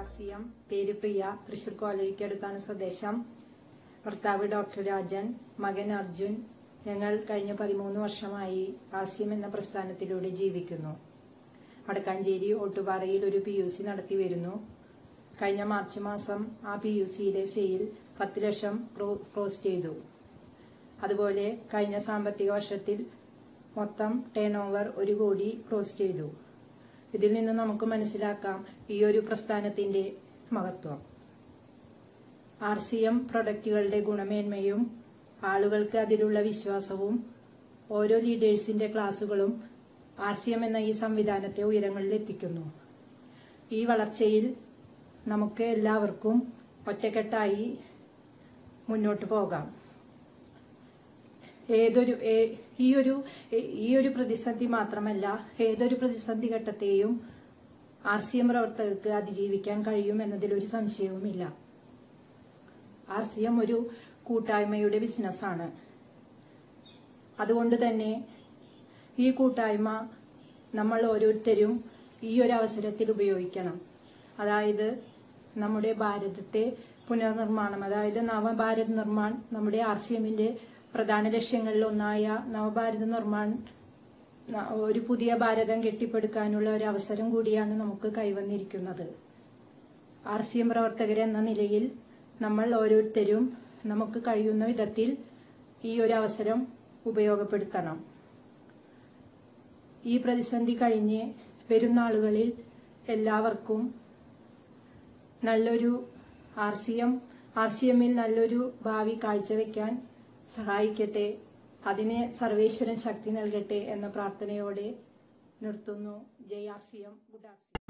M പേര് പ്രിയ തൃശൂർ കോലയ്ക്കടുത്താണ് സ്വദേശം. ഭർത്താവ് ഡോക്ടർ രാജൻ മകൻ അർജുൻ. ഞങ്ങൾ കഴിഞ്ഞ പതിമൂന്ന് വർഷമായി ആസ്യം എന്ന പ്രസ്ഥാനത്തിലൂടെ ജീവിക്കുന്നു. വടക്കാഞ്ചേരി ഓട്ടുപാറയിൽ ഒരു പി യു സി നടത്തി വരുന്നു. കഴിഞ്ഞ മാർച്ച് മാസം ആ പി യു സിയിലെ സെയിൽ പത്ത് ലക്ഷം ക്രോ- ക്രോസ് ചെയ്തു. അതുപോലെ കഴിഞ്ഞ സാമ്പത്തിക വർഷത്തിൽ മൊത്തം ടേൺ ഓവർ ഒരു കോടി ക്രോസ് ചെയ്തു. ഇതിൽ നിന്ന് നമുക്ക് മനസ്സിലാക്കാം ഈ ഒരു പ്രസ്ഥാനത്തിന്റെ മഹത്വം. ആർ സി എം പ്രൊഡക്റ്റുകളുടെ ഗുണമേന്മയും ആളുകൾക്ക് അതിലുള്ള വിശ്വാസവും ഓരോ ലീഡേഴ്സിന്റെ ക്ലാസുകളും ആർ സി എം എന്ന ഈ സംവിധാനത്തെ ഉയരങ്ങളിൽ എത്തിക്കുന്നു. ഈ വളർച്ചയിൽ നമുക്ക് എല്ലാവർക്കും ഒറ്റക്കെട്ടായി മുന്നോട്ട് പോകാം. ഏതൊരു ഈ ഒരു ഈ ഒരു പ്രതിസന്ധി മാത്രമല്ല ഏതൊരു പ്രതിസന്ധി ഘട്ടത്തെയും ആർ സി എം പ്രവർത്തകർക്ക് അതിജീവിക്കാൻ കഴിയും എന്നതിൽ ഒരു സംശയവുമില്ല. ആർ സി എം ഒരു കൂട്ടായ്മയുടെ ബിസിനസ്സാണ്. അതുകൊണ്ട് തന്നെ ഈ കൂട്ടായ്മ നമ്മൾ ഓരോരുത്തരും ഈ ഒരു അവസരത്തിൽ ഉപയോഗിക്കണം. അതായത് നമ്മുടെ ഭാരതത്തെ പുനർനിർമ്മാണം അതായത് നവഭാരത് നിർമ്മാൺ നമ്മുടെ ആർ സി എമ്മിന്റെ പ്രധാന ലക്ഷ്യങ്ങളിൽ ഒന്നായ നവഭാരത നിർമ്മാണം ഒരു പുതിയ ഭാരതം കെട്ടിപ്പടുക്കാനുള്ള ഒരു അവസരം കൂടിയാണ് നമുക്ക് കൈവന്നിരിക്കുന്നത്. ആർ സി എം പ്രവർത്തകരെന്ന നിലയിൽ നമ്മൾ ഓരോരുത്തരും നമുക്ക് കഴിയുന്ന വിധത്തിൽ ഈ ഒരു അവസരം ഉപയോഗപ്പെടുത്തണം. ഈ പ്രതിസന്ധി കഴിഞ്ഞ് വരും നാളുകളിൽ എല്ലാവർക്കും നല്ലൊരു R C M R C എമ്മിൽ നല്ലൊരു ഭാവി കാഴ്ചവെക്കാൻ സഹായിക്കട്ടെ. അതിന് സർവേശ്വരൻ ശക്തി നൽകട്ടെ എന്ന പ്രാർത്ഥനയോടെ നിർത്തുന്നു. ജയ് R C M. Good R C